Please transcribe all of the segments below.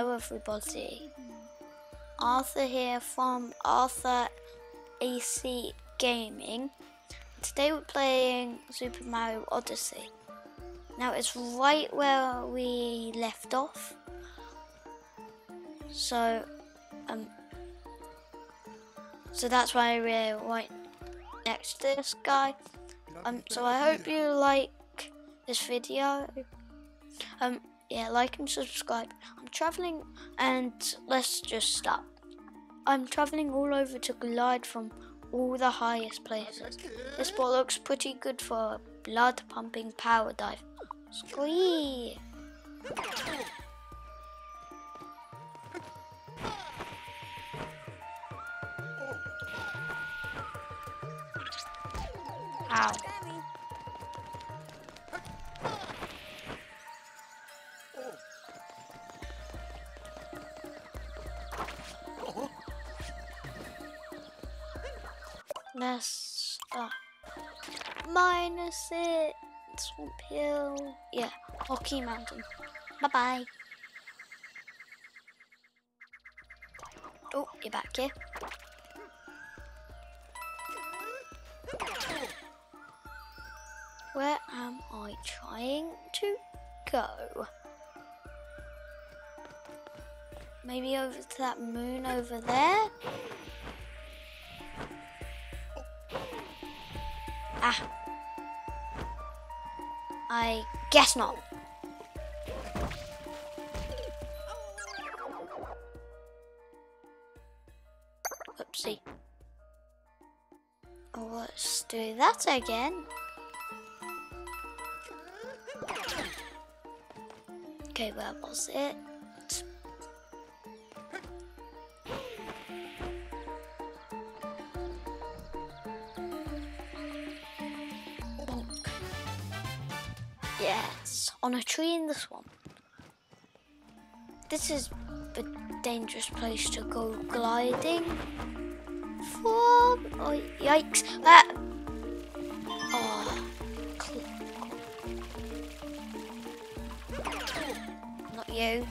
Hello everybody. Arthur here from Arthur AC Gaming. Today we're playing Super Mario Odyssey. Now it's right where we left off. So, um, so that's why we're right next to this guy. Um, so I hope you like this video. Um, yeah, like and subscribe. Traveling, and let's just start. I'm traveling all over to glide from all the highest places. This spot looks pretty good for a blood pumping power dive. Squee! Let's start. Minus it. Swamp Hill. Yeah, Hockey Mountain. Bye bye. Oh, you're back here. Where am I trying to go? Maybe over to that moon over there? Ah. I guess not. Oopsie. Let's do that again. Okay, where was it? Yes, on a tree in the swamp. This is a dangerous place to go gliding from. Oh, yikes! Ah. Oh, not. You.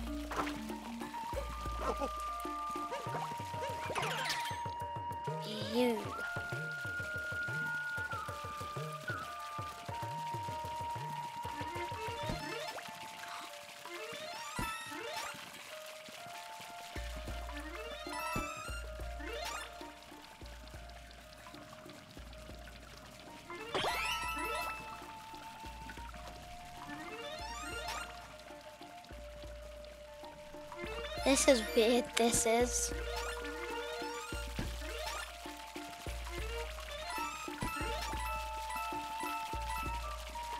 This is weird, this is.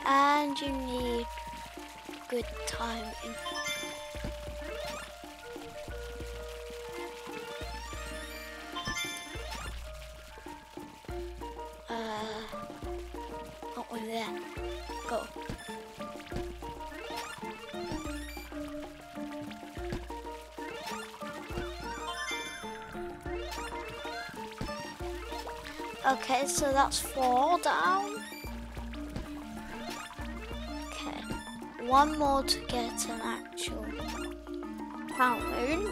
And you need good timing. Uh, not with that. Go. Okay, so that's four down. Okay, one more to get an actual crown moon.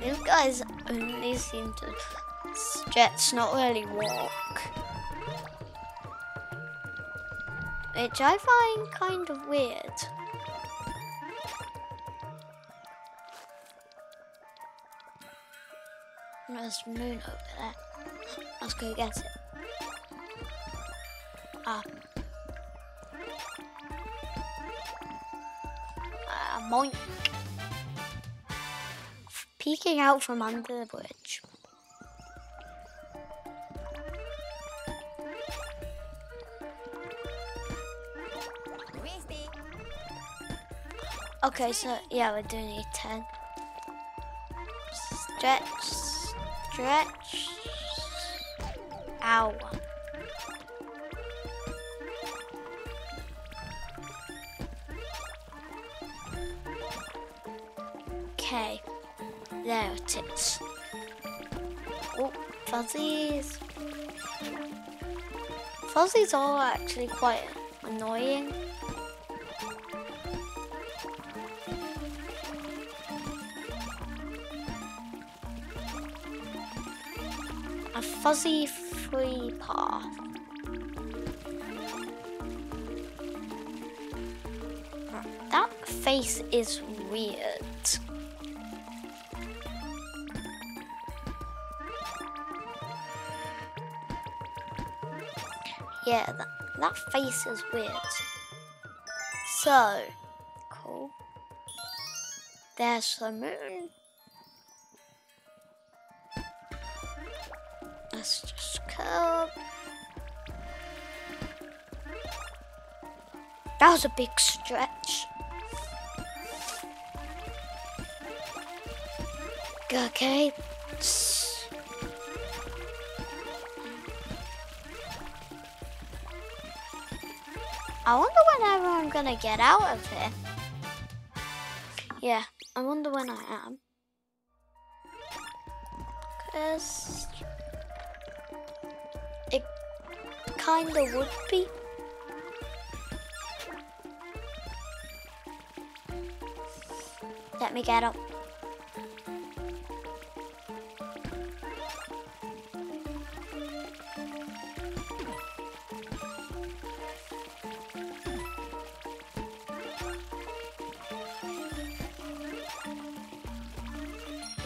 These guys only seem to stretch, not really walk. Which I find kind of weird. Moon over there. Let's go get it. Ah. Ah, moink. Peeking out from under the bridge. Okay, so yeah, we do need 10. Stretch, stretch. Ow. Okay, there it is. Oh, fuzzies. Fuzzies are actually quite annoying. Fuzzy free path. That face is weird. Yeah, that, that face is weird. So, cool. There's the moon. That was a big stretch. Okay. I wonder whenever I'm gonna get out of here. Yeah, I wonder when I am. Cause it kinda would be. Let me get up.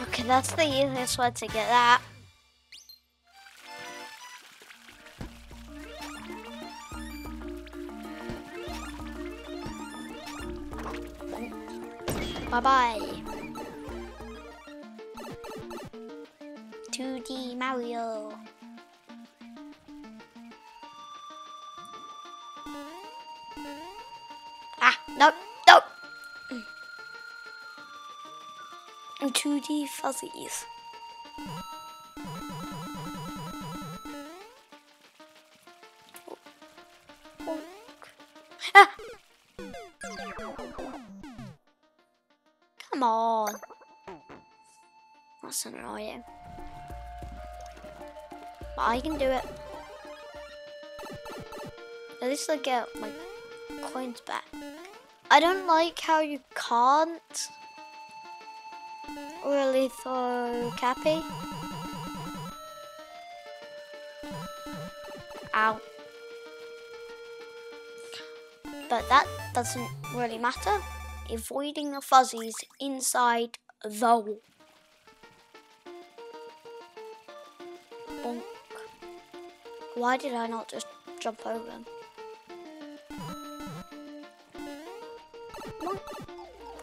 Okay, that's the easiest way to get that. Bye-bye. 2D Mario. Ah, no, no. 2D fuzzies. That's annoying. But I can do it. At least I get my coins back. I don't like how you can't really throw Cappy. Ow. But that doesn't really matter. Avoiding the fuzzies inside the wall. Bonk. Why did I not just jump over them?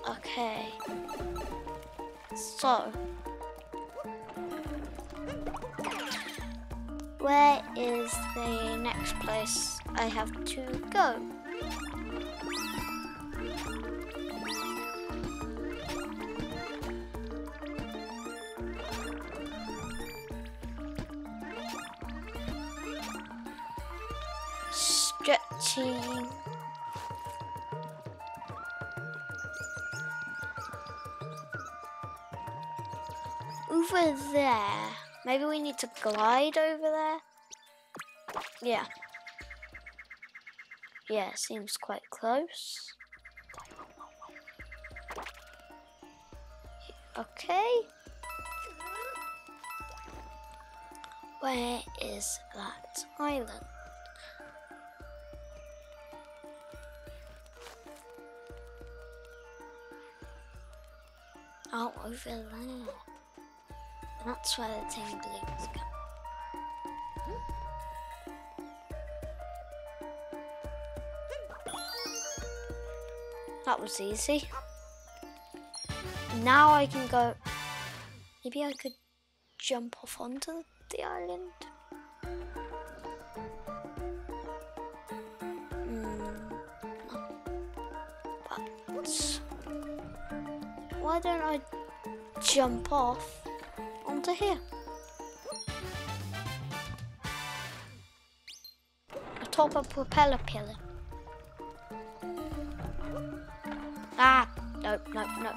Okay. So, where is the next place I have to go? Stretching. over there. Maybe we need to glide over there. Yeah. Yeah, seems quite close. Okay. Where is that island? Oh, over there. That's where the tinglings come. That was easy. Now I can go. Maybe I could jump off onto the island. why don't I jump off onto here? Atop a propeller pillar. Ah, nope, nope, nope.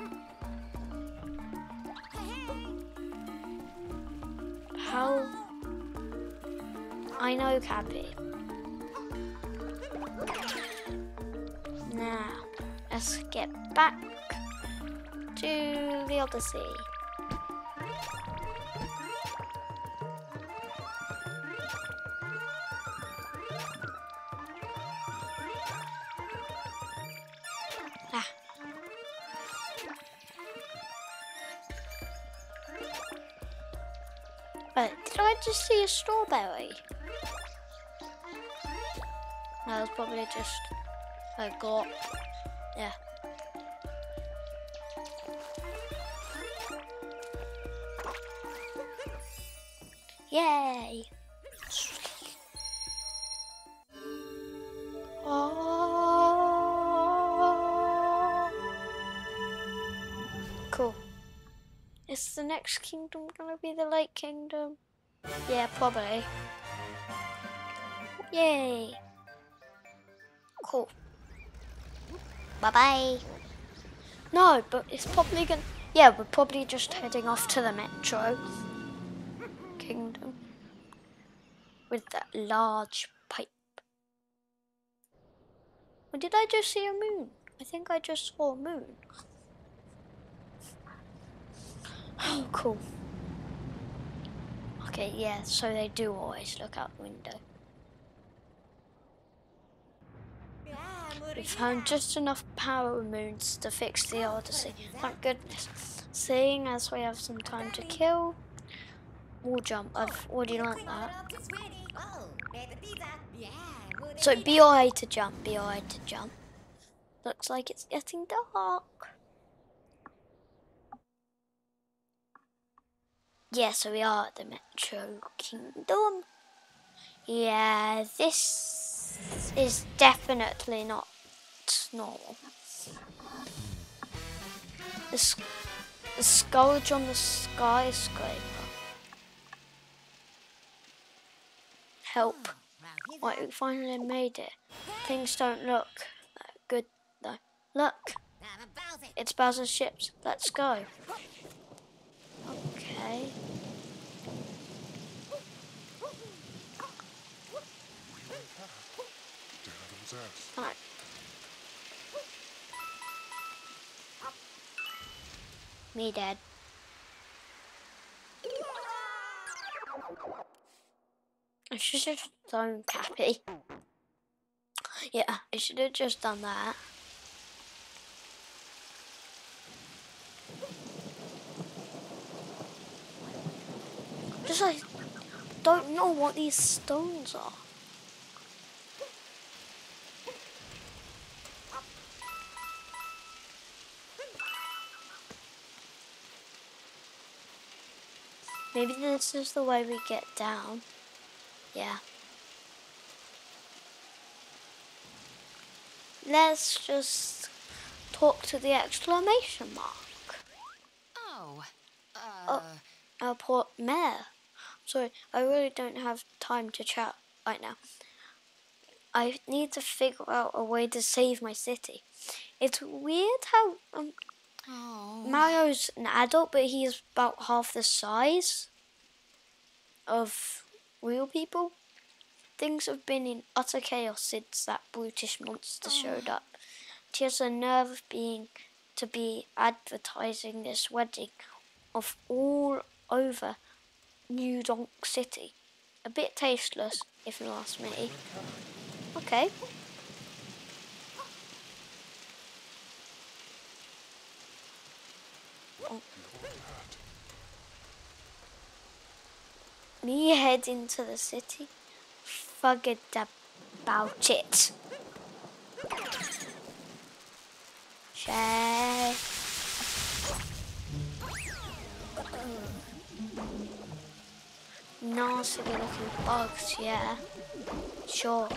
How? I know, Cappy. Now, let's get back to the Odyssey. Ah. Did I just see a strawberry? No, that's probably just I got. Yeah. Yay! Oh. Cool. Is the next kingdom gonna be the Lake Kingdom? Yeah, probably. Yay! Cool. Bye bye. No, but it's probably gonna. Yeah, we're probably just heading off to the Metro Kingdom with that large pipe. Or did I just see a moon? I think I just saw a moon. Oh, cool. Okay, yeah, so they do always look out the window. We found just enough power moons to fix the Odyssey. Thank goodness. Seeing as we have some time to kill, we'll jump. I've already learnt that. So be alright to jump, be alright to jump. Looks like it's getting dark. Yeah, so we are at the Metro Kingdom. Yeah, this is definitely not normal. The, s- the scourge on the skyscraper. Help. Right, we finally made it. Things don't look good though. Look, it's Bowser's ships. Let's go. Okay. Right. Me dead. I should have done Cappy. Yeah, I should have just done that. Just like, don't know what these stones are. Maybe this is the way we get down. Yeah. Let's just talk to the exclamation mark. Oh, uh, Oh. Our poor mayor. Sorry, I really don't have time to chat right now. I need to figure out a way to save my city. It's weird how um, oh, Mario's an adult, but he's about half the size of real people. Things have been in utter chaos since that brutish monster showed up. She has a nerve of being to be advertising this wedding of all over New Donk City. A bit tasteless, if you ask me. Okay. Me head into the city. Forget about it. Shay. Nasty looking bugs, yeah. Sure.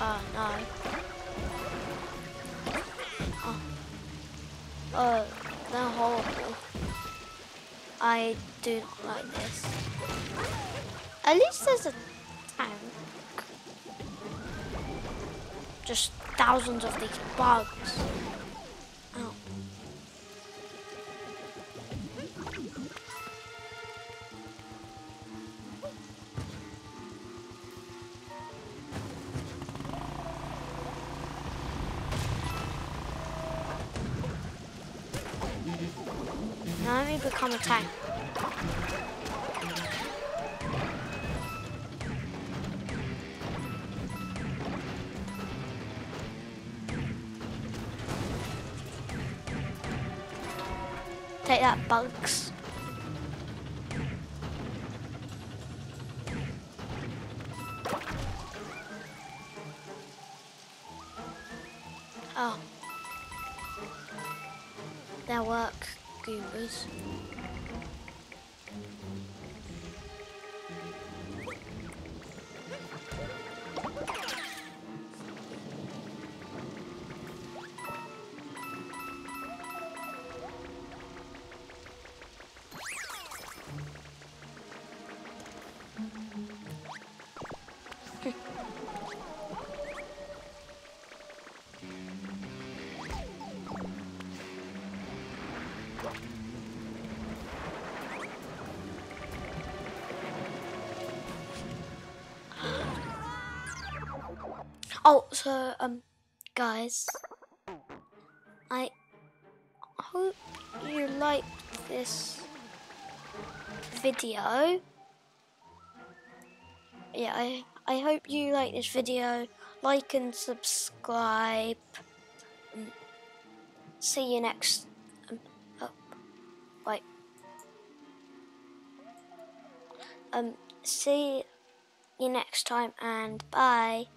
Oh no. Oh, they're horrible. I do not like this. At least there's a tank. Just thousands of these bugs. Tank. Take that, bugs. Oh, so um, guys, I hope you like this video. Yeah, I I hope you like this video. Like and subscribe. Um, see you next. Um, oh, wait. Um, see you next time and bye.